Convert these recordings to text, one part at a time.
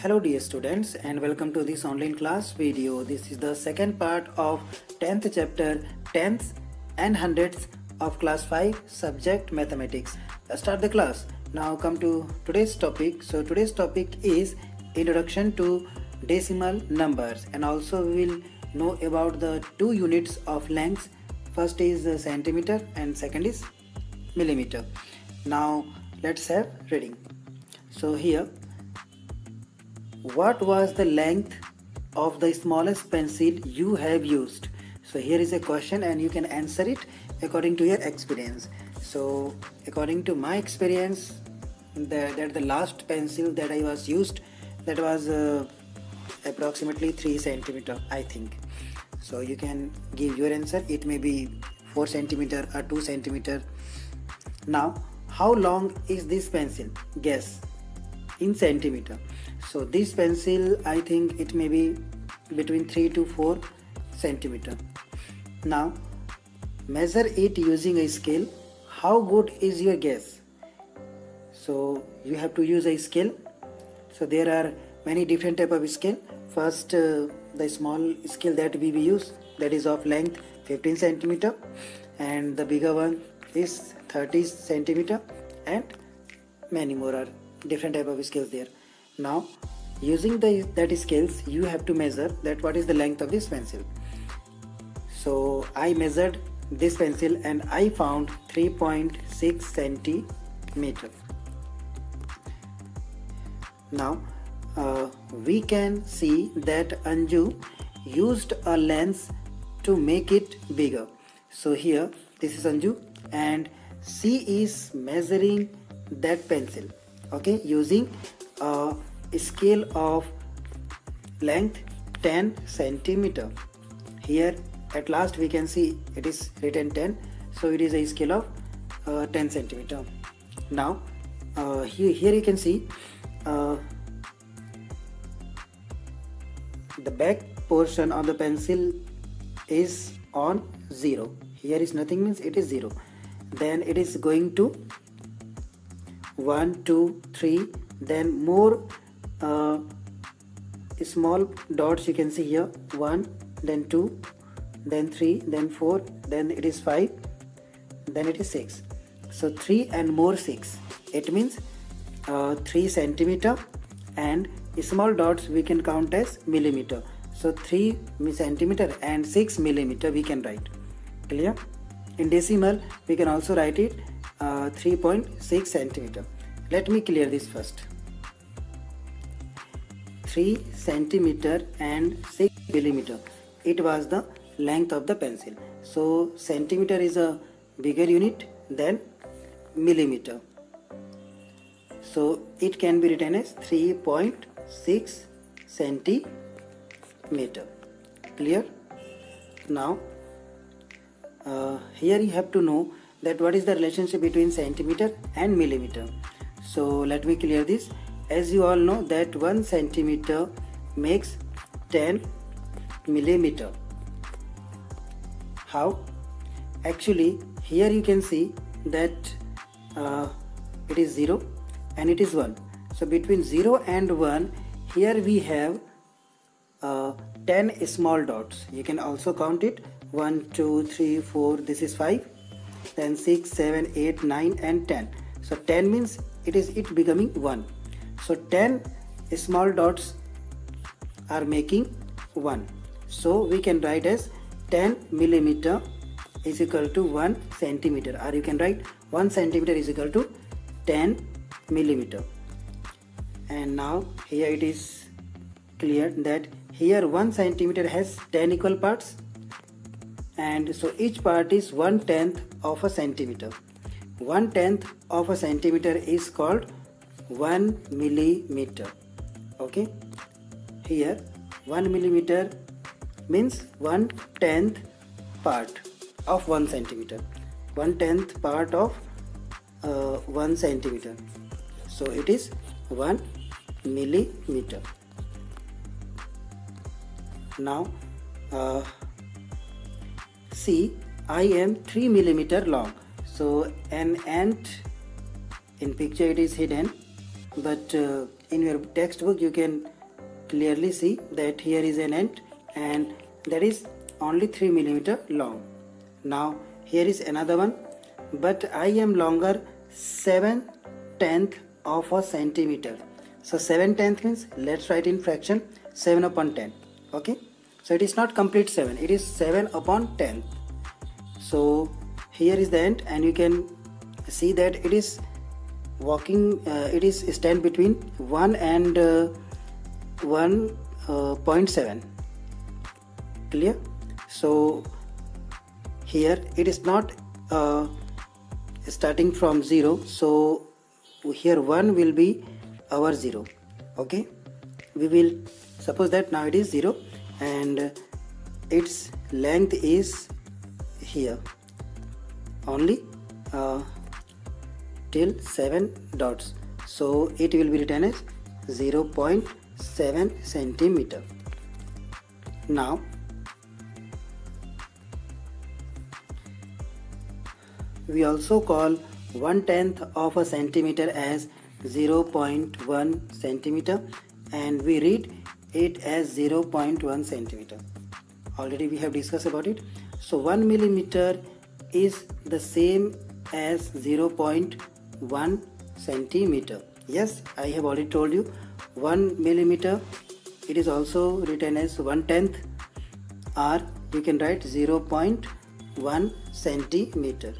Hello dear students and welcome to this online class video. This is the second part of 10th chapter 10th and 100th of class 5 subject mathematics. Let's start the class. Now come to today's topic. So today's topic is introduction to decimal numbers and also we will know about the two units of length. First is centimeter and second is millimeter. Now let's have reading. So here what was the length of the smallest pencil you have used? So here is a question and you can answer it according to your experience. So according to my experience the, that the last pencil that i was used that was uh, approximately 3 centimeter i think. So you can give your answer. It may be 4 centimeter or 2 centimeter. Now how long is this pencil? Guess. In centimeter so this pencil i think it may be between 3 to 4 centimeter. Now measure it using a scale. How good is your guess? So you have to use a scale. So there are many different type of scale. First uh, the small scale that we use that is of length 15 centimeter and the bigger one is 30 centimeter and many more are different type of scales there now using the that scales you have to measure that what is the length of this pencil. So i measured this pencil and i found 3.6 centimeter. Now uh, we can see that anju used a lens to make it bigger. So here this is anju and she is measuring that pencil okay using a scale of length 10 centimeter. Here at last we can see it is written 10 so it is a scale of uh, 10 centimeter. Now uh, here, here you can see uh, the back portion of the pencil is on 0 here is nothing means it is 0 then it is going to 1 2 3 then more uh, small dots you can see here. 1 then 2 then 3 then 4 then it is 5 then it is 6 so 3 and more 6 it means uh, 3 centimeter and small dots we can count as millimeter. So 3 centimeter and 6 millimeter we can write. Clear? In decimal we can also write it uh, 3.6 centimeter. Let me clear this first 3 centimeter and 6 millimeter. It was the length of the pencil. So centimeter is a bigger unit than millimeter. So it can be written as 3.6 centimeter. Clear? Now uh, here you have to know that what is the relationship between centimeter and millimeter. So let me clear this as you all know that 1 centimeter makes 10 millimeter. How? Actually here you can see that uh, it is 0 and it is 1 so between 0 and 1 here we have uh, 10 small dots. You can also count it. 1 2 3 4 this is 5 then 6 7 8 9 and 10 so 10 means it is it becoming 1 so 10 small dots are making 1 so we can write as 10 millimeter is equal to 1 centimeter. Or you can write 1 centimeter is equal to 10 millimeter. And now here it is clear that here 1 centimeter has 10 equal parts. And so each part is 1 tenth of a centimeter. 1 tenth of a centimeter is called 1 millimeter. Okay? Here 1 millimeter means 1 tenth part of 1 centimeter. 1 tenth part of uh, 1 centimeter. So it is 1 millimeter. Now uh, see I am 3 millimeter long. So an ant in picture it is hidden but uh, in your textbook you can clearly see that here is an ant and that is only 3 millimeter long. Now here is another one but I am longer 7 tenth of a centimeter. So 7 tenth means let's write in fraction 7 upon 10 okay? So it is not complete 7 it is 7 upon 10 so here is the end and you can see that it is walking uh, it is stand between 1 and uh, 1.7 uh, clear? So here it is not uh, starting from 0 so here 1 will be our 0 okay? We will suppose that now it is 0 and its length is here. Only uh, till 7 dots. So it will be written as 0.7 centimeter. Now we also call one tenth of a centimeter as 0.1 centimeter and we read it as 0.1 centimeter. Already we have discussed about it. So 1 millimeter is the same as 0.1 centimeter. Yes i have already told you 1 millimeter it is also written as 1 tenth or you can write 0.1 centimeter.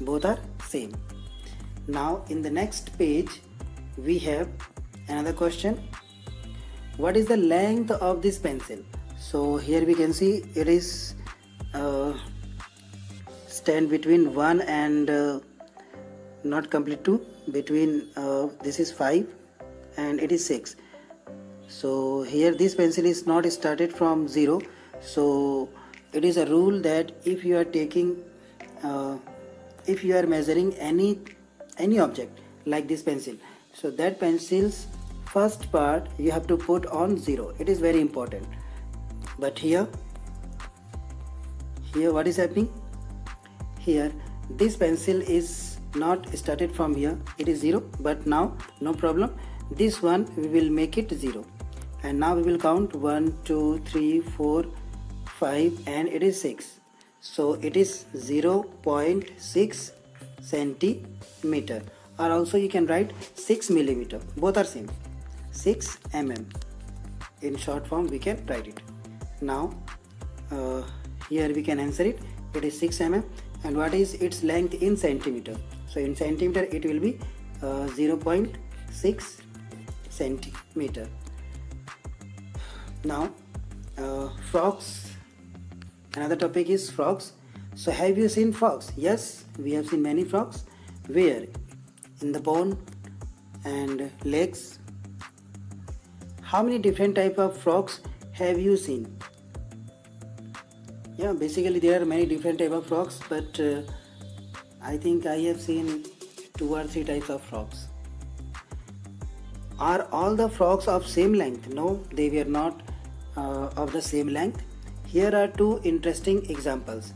Both are same. Now in the next page we have another question. What is the length of this pencil? So here we can see it is uh, stand between 1 and uh, not complete 2 between uh, this is 5 and it is 6 so here this pencil is not started from 0 so it is a rule that if you are taking uh, if you are measuring any any object like this pencil so that pencil's first part you have to put on zero. It is very important. But here here what is happening? Here this pencil is not started from here. It is zero but now no problem. This one we will make it zero. And now we will count one two three four five and it is six. So it is 0.6 centimeter. Or also you can write 6 millimeter. Both are same. 6 mm in short form we can write it. Now uh, here we can answer it. It is 6 mm and what is its length in centimeter so in centimeter it will be uh, 0.6 centimeter. Now uh, frogs. Another topic is frogs. So have you seen frogs? Yes we have seen many frogs. Where? In the bone and legs. How many different type of frogs have you seen? Yeah basically there are many different type of frogs but uh, i think i have seen two or three types of frogs are all the frogs of same length no they were not uh, of the same length here are two interesting examples.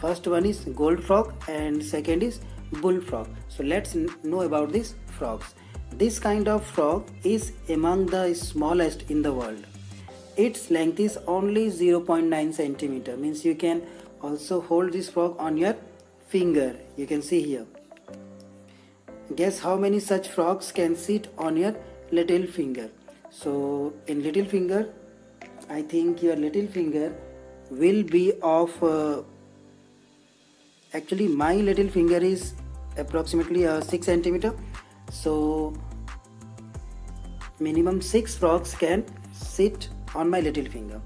First one is gold frog and second is bullfrog. So let's know about these frogs. This kind of frog is among the smallest in the world. Its length is only 0.9 centimeter means you can also hold this frog on your finger. You can see here. Guess how many such frogs can sit on your little finger. So in little finger I think your little finger will be of uh, actually my little finger is approximately uh, 6 centimeter so minimum 6 frogs can sit on my little finger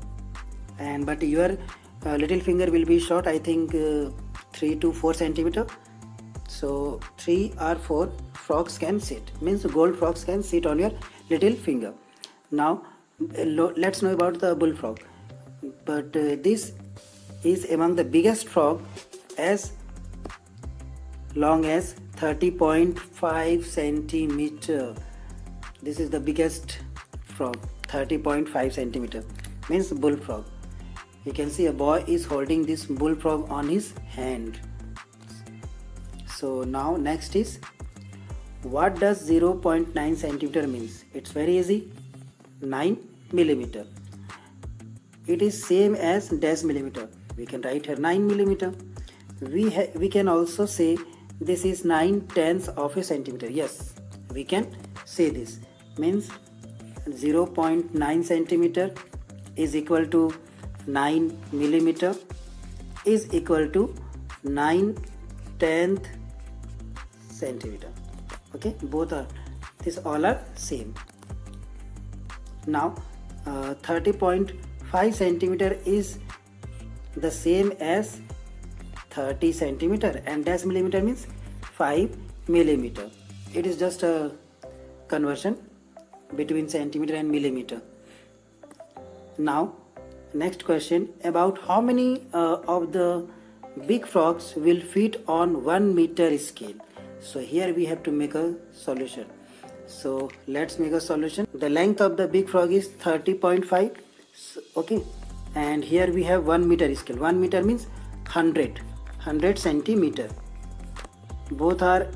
and but your uh, little finger will be short I think uh, 3 to 4 centimeter. So 3 or 4 frogs can sit. Means gold frogs can sit on your little finger. Now let's know about the bullfrog. But uh, this is among the biggest frog as long as 30.5 centimeter. This is the biggest frog 30.5 centimeter. Means bullfrog you can see a boy is holding this bullfrog on his hand. So now next is what does 0.9 centimeter means? It's very easy. 9 millimeter. It is same as dash millimeter. We can write here 9 millimeter. We we can also say this is 9 tenths of a centimeter. Yes we can say this. Means 0.9 centimeter is equal to 9 millimeter is equal to 9 tenth centimeter. Okay both are this all are same. Now uh, 30.5 centimeter is the same as 30 centimeter and dash millimeter means 5 millimeter. It is just a conversion between centimeter and millimeter. Now next question. About how many uh, of the big frogs will fit on 1 meter scale? So here we have to make a solution. So let's make a solution. The length of the big frog is 30.5 so, okay. And here we have 1 meter scale. 1 meter means 100 100 centimeter. Both are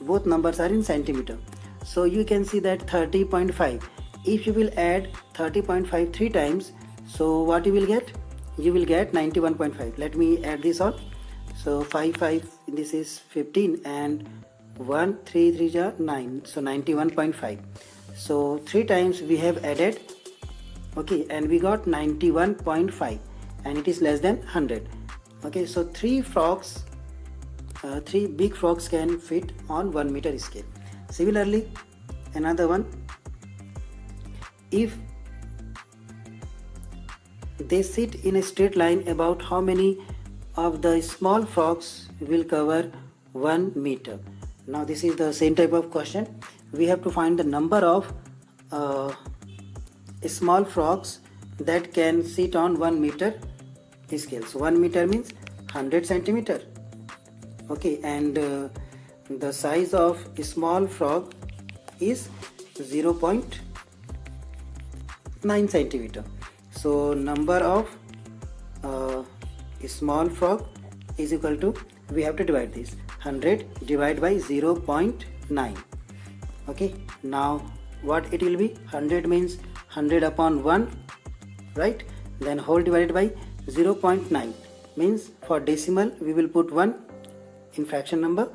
both numbers are in centimeter. So you can see that 30.5 if you will add 30.5 three times so what you will get? You will get 91.5 let me add this all. So 5 5 this is 15 and 1 3 3 are 9 so 91.5 so three times we have added okay and we got 91.5 and it is less than 100 okay so three frogs uh, three big frogs can fit on 1 meter scale. Similarly another one if they sit in a straight line about how many of the small frogs will cover 1 meter. Now this is the same type of question. We have to find the number of uh, small frogs that can sit on 1 meter scale. So 1 meter means 100 centimeter. Okay and uh, the size of small frog is 0. 9 centimeter. So number of uh, small frog is equal to we have to divide this. 100 divided by 0 0.9 okay now what it will be? 100 means 100 upon 1 right? Then whole divided by 0 0.9 means for decimal we will put 1 in fraction number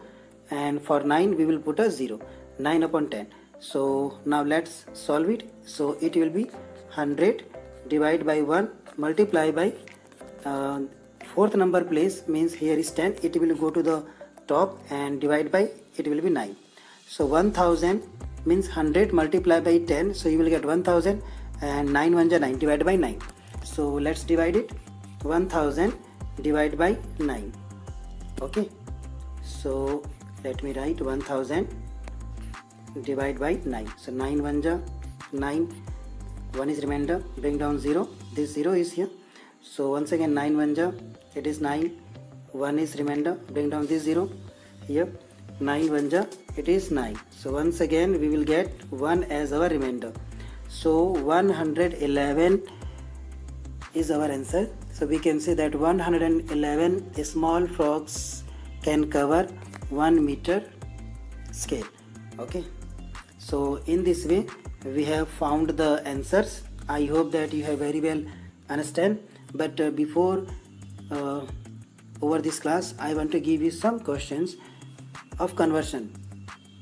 and for 9 we will put a 0 9 upon 10 so now let's solve it. So it will be 100 divide by 1 multiply by uh, fourth number place means here is 10 it will go to the top and divide by it will be 9 so 1000 means 100 multiply by 10 so you will get 1000 and 9 1 9 divided by 9 so let's divide it 1000 divided by 9 okay? So let me write 1000 divide by 9 so 9 1 9 1 is remainder bring down 0 this 0 is here. So once again 9 1 ja it is 9 1 is remainder bring down this 0 here 9 1 ja it is 9 so once again we will get 1 as our remainder. So 111 is our answer. So we can say that 111 small frogs can cover 1 meter scale. Okay? So in this way we have found the answers. I hope that you have very well understand. But uh, before uh, over this class i want to give you some questions of conversion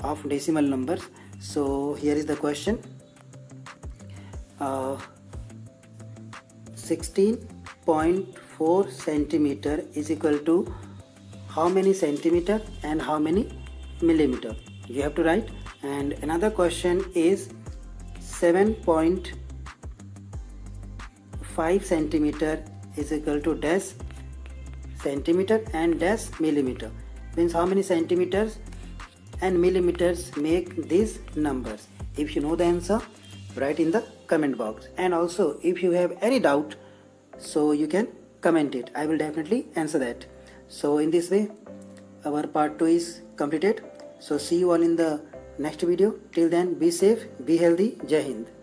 of decimal numbers. So here is the question. Uh, 16.4 centimeter is equal to how many centimeter and how many millimeter? You have to write. And another question is 7.5 centimeter is equal to dash centimeter and dash millimeter. Means how many centimeters and millimeters make these numbers? If you know the answer write in the comment box. And also if you have any doubt so you can comment it. I will definitely answer that. So in this way our part 2 is completed. So see you all in the next video. Till then be safe be healthy. Jai hind